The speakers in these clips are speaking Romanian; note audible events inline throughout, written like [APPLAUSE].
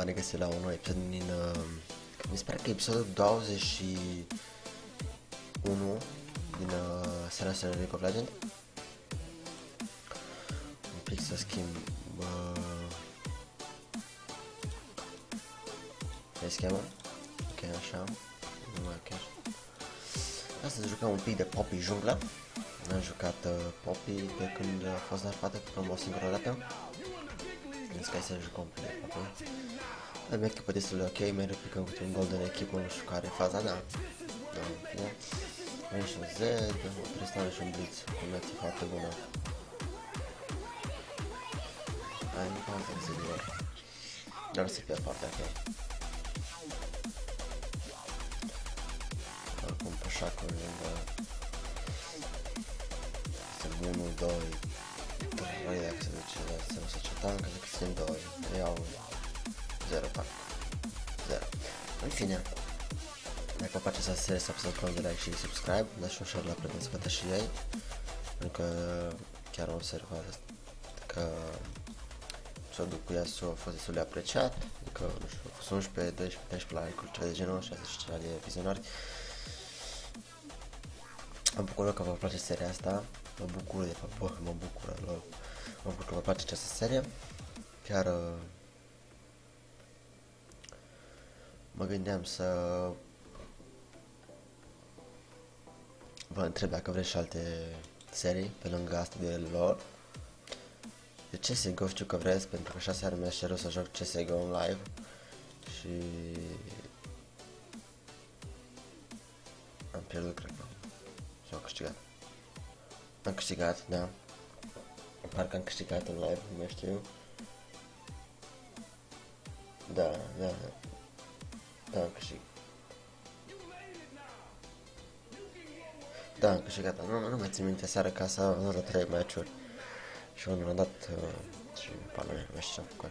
v-am regăsit la un nou episod din... Uh, mi se pare că episodul 21 din uh, seria asta League of Legends. Un pic să schimb... Uh, ce se cheamă? Ok, așa. Nu mai ok. Astăzi jucăm un pic de Poppy Jungla. N-am jucat uh, Poppy de când a fost narfată cu o singură dată. În Sky să jucăm un pic de Poppy. Am echipă destul de ok, mereu picăm cu un golden echipă, nu știu care e faza, da. Da, da. Avem și un Z, o Tristan și un Blitz, cu meții foarte bună. Ai, nu cam să se diver. Dar să fie foarte ok. Oricum pe șacul lângă... Sunt 1, 2, 3, dacă se duce, să nu se ce tank, dacă sunt 2, iau 0 tank. 0. În fine, dacă vă place această serie, să apăsați butonul de like și subscribe, dați un share la prieteni să vadă și ei, pentru că chiar o observat că episodul cu Yasuo a fost destul de apreciat, adică, nu știu, a fost 11, 12, 13 like-uri, ceva de genul, 60 și ceva de vizionari. Mă bucur că vă place seria asta, mă bucur, de fapt, bă, mă bucur, lol. mă bucur că vă place această serie, chiar uh, mă gândeam să vă întreb dacă vreți și alte serii pe lângă asta de lor. De CSGO știu că vreți, pentru că așa seara mi-a cerut să joc CSGO în live și am pierdut, cred că. Și am câștigat. Am câștigat, da. Parcă am câștigat în live, nu mai știu. Da, da, da. Da, am câștigat. Da, am câștigat. Nu, nu mai țin minte seara ca să am vreo 3 meciuri. Și unul a dat uh, și pana mea, nu știu ce am făcut.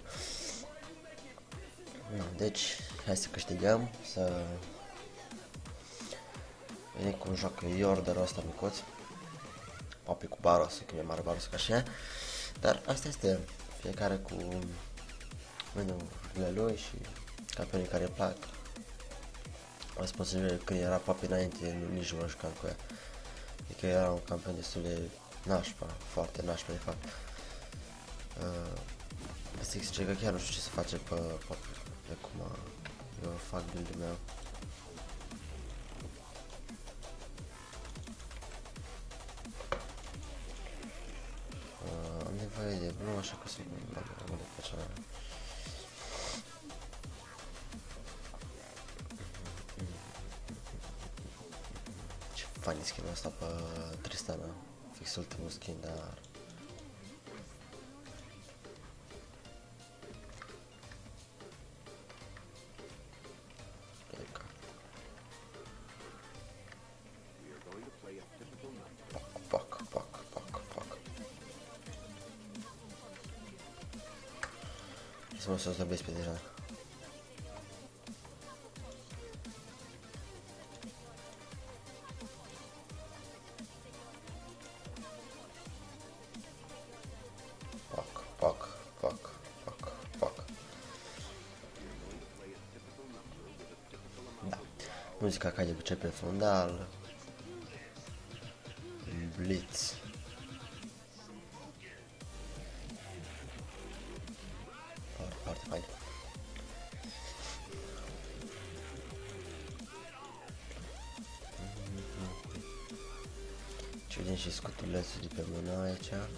No, deci, hai să câștigăm, să venim cu un joc Iorderul ăsta micuț. Popi cu Baros, că e mare Baros ca și ea. Dar asta este fiecare cu menurile lui și campionii care îi plac. Am spus când era Popi înainte, nici nu mă jucam cu ea. Adică era un campion destul de nașpa, foarte nașpa de fapt. Uh, asta zice că chiar nu știu ce să face pe, pe, pe cum eu fac build-ul meu. Nu așa că să mă bag mă de pe cea Ce funny skin-ul ăsta pe Tristana. Fix ultimul skin, dar... Să mă să slăbesc pe deja. Pac, pac, pac, pac, pac. Da. Muzica ca de obicei pe fundal. Blitz. Aici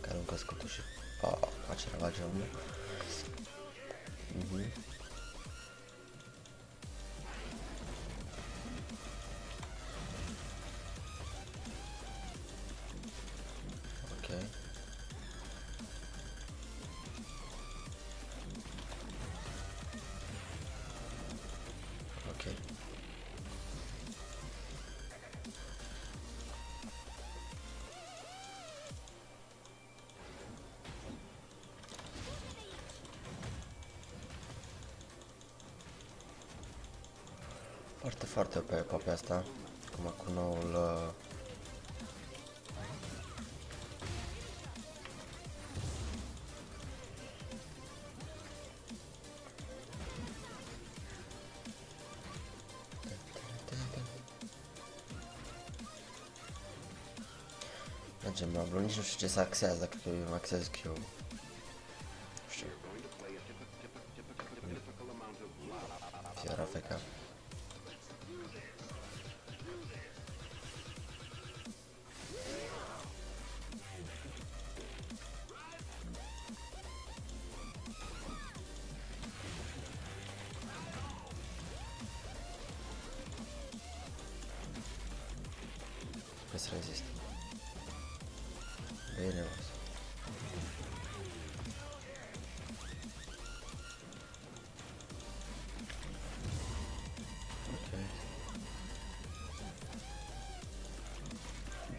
care încă scutul și pa, face ravagionul. Mhm. Foarte, foarte pe pe asta. Acum cu noul... Uh... Mergem la blue, nici nu știu ce să axează, dacă maxez Q.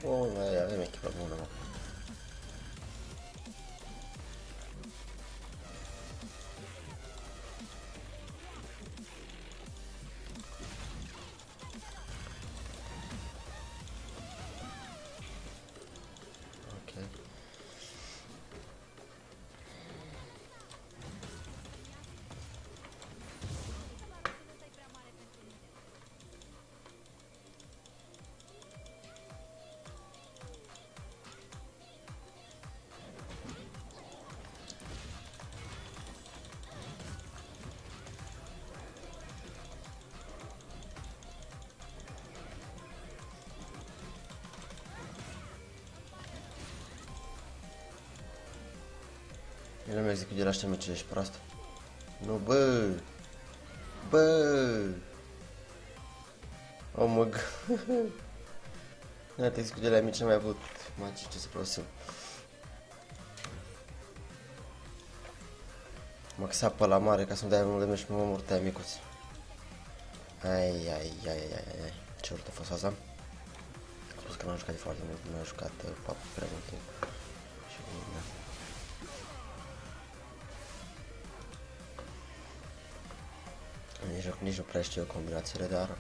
Og jeg er vekk fra bordet nå. El nu zic că de la ăștia mici ești prost. Nu, bă! Bă! Oh mă g... Nu te zic că de la mici n-am mai avut magii ce să folosim. Mă că pe la mare ca să-mi dai unul de meci și mă omor tăia micuți. Ai, ai, ai, ai, ai, ai, ai. Ce urât a fost asta? Am spus că n-am jucat de foarte mult, nu am jucat uh, pap prea mult timp. Nici, nici nu prea știu combinațiile, dar...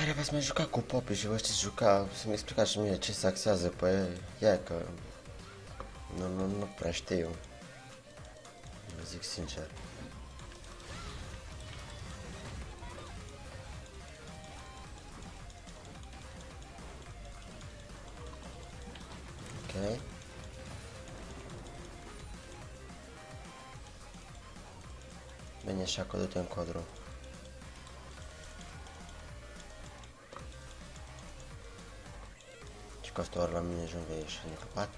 Care v-ați mai jucat cu Poppy și vă știți juca, să-mi explicați și mie ce se axează pe ea, că nu, nu, nu prea știu. Vă zic sincer. Ok. Bine, așa că du-te în codru. Și că ori la mine ajung aici în încăpat.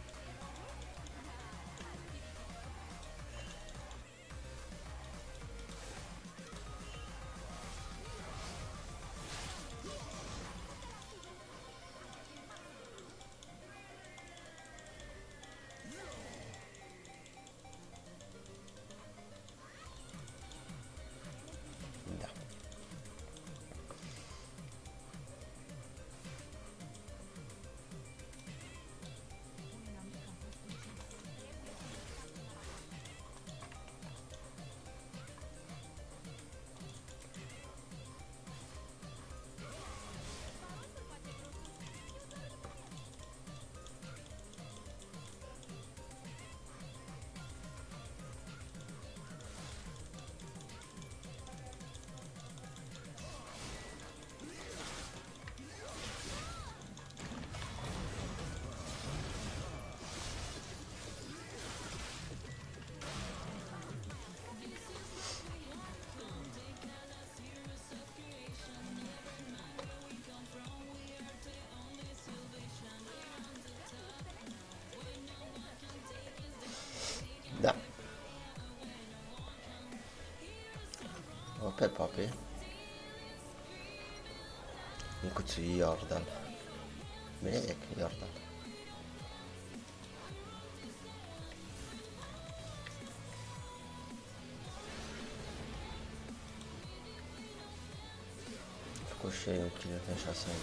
Peppa Pig. Bu kutuyu yardan. Bilecek yardan. Koşuyor yok ki yaşasaydı.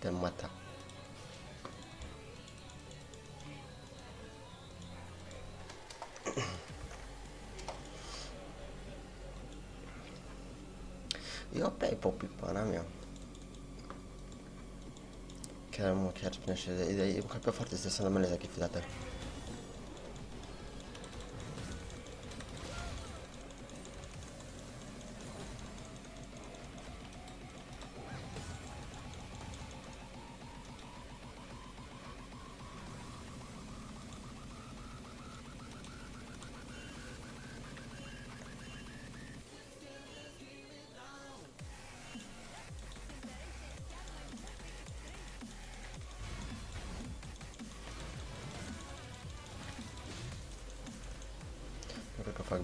de mata. Eu pe popi pana mea. Chiar mă chiar spune și de, de, de, de, de, de, de, de, de, de, de, de,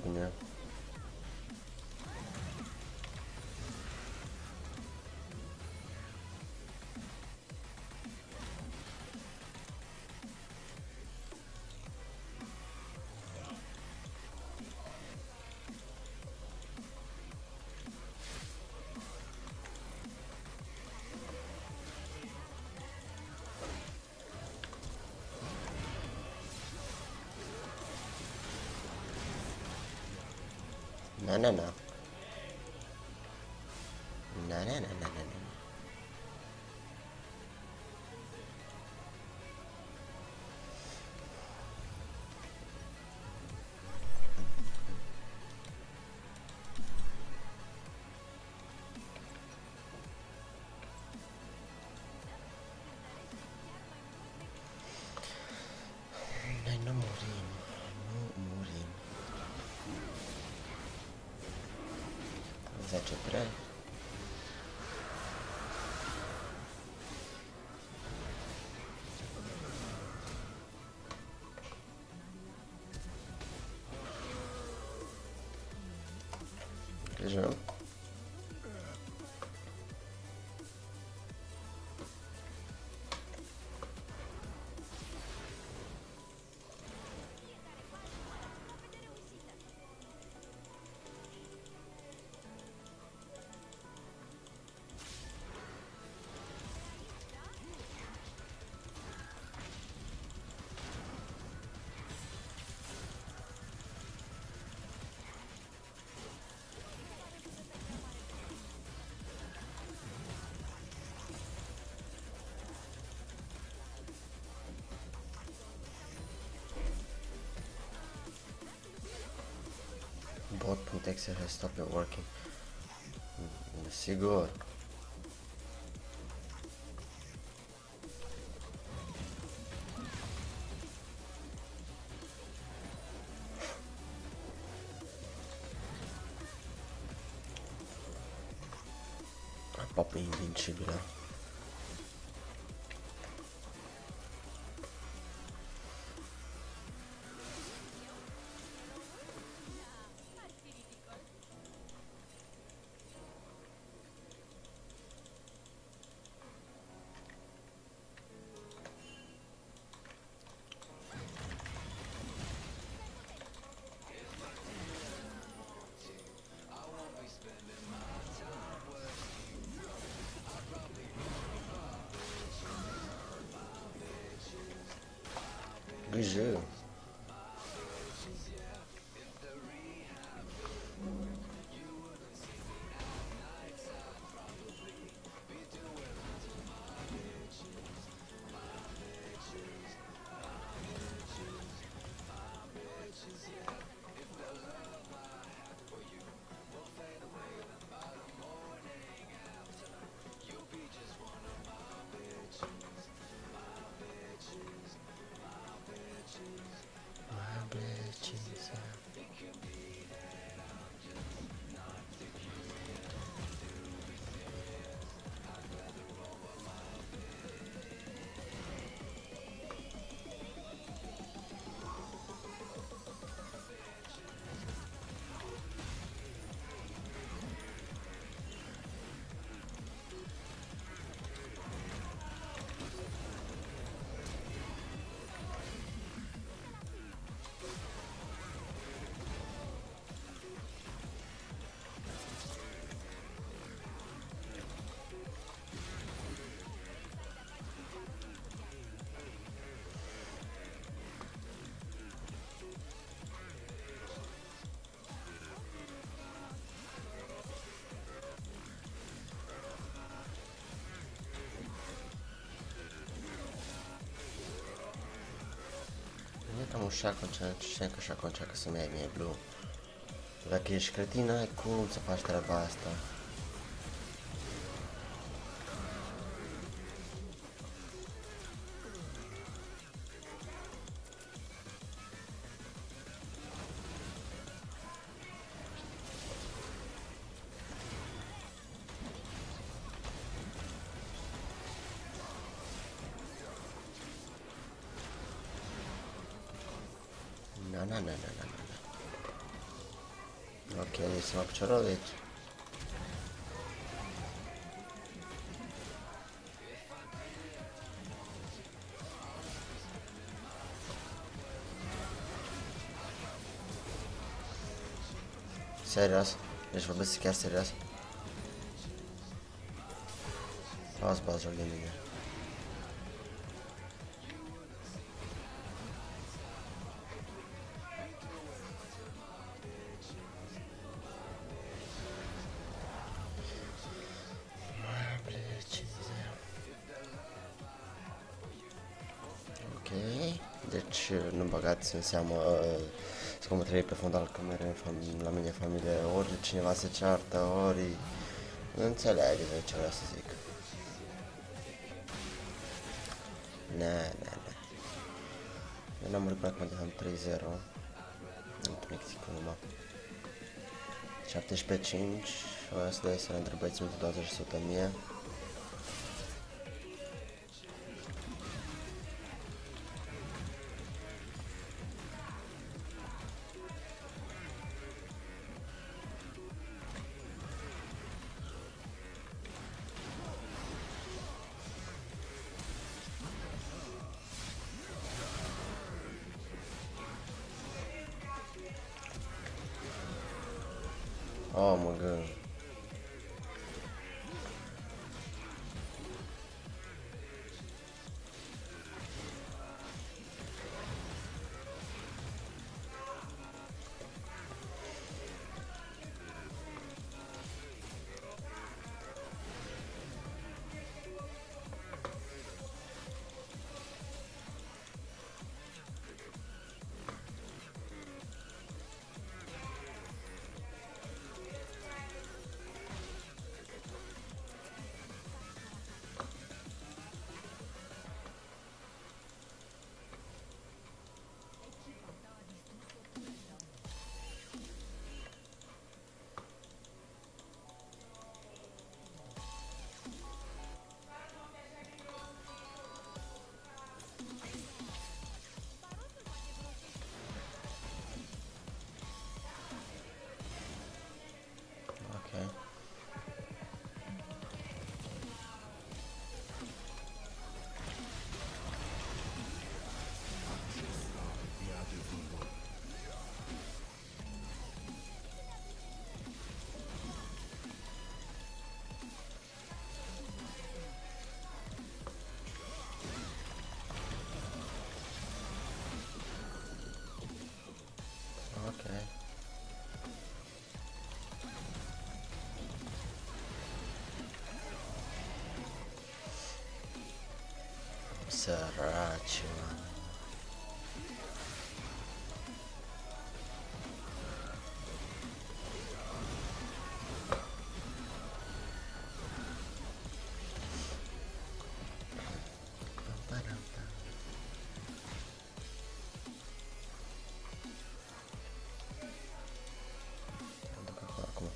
her ya. No, no, no. 8-3. bot protector has stopped working. Mm, mm, Sigur. Pop invincibile Un. Uite, am un șaco, cine că șaco încearcă să-mi iei mie blue. Dacă ești cretin, ai cum să faci treaba asta? Ok, siamo a Picciarolletti. Serios? Deci vorbesc chiar serios? Las bă, joc nu băgați în seamă uh, scomătării pe fondal camere în fam- la mine în familie, ori cineva se ceartă, ori nu înțelege de ce vreau să zic. Ne, ne, ne. Eu n-am murit până acum de am 3-0. Nu pune zic numai. 17-5, o să dai să ne întrebați minutul 20% mie. Oh my god. Săraci, mă. Mă duc acolo acum.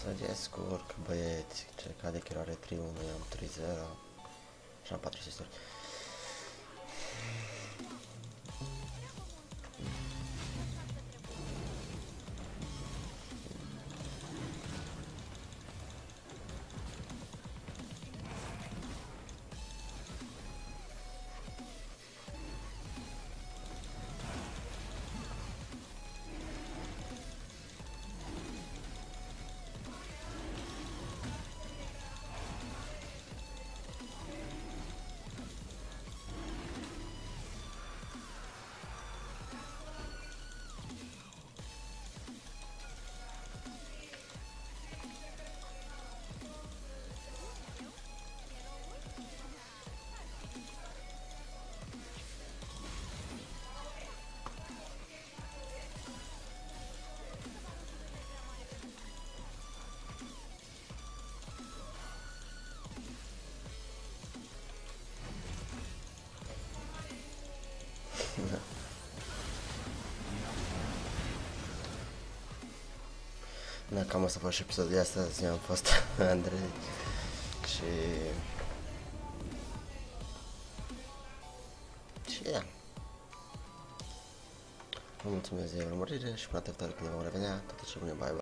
Să descurc, băieți. Ce cade chiar are 3-1, eu am 3-0. Și am Da, cam asta a fost și episodul de astăzi. Eu am fost [LAUGHS] Andrei și... Și da. Vă mulțumesc de urmărire și până data viitoare când vom revenea. Toate ce bune, bye bye.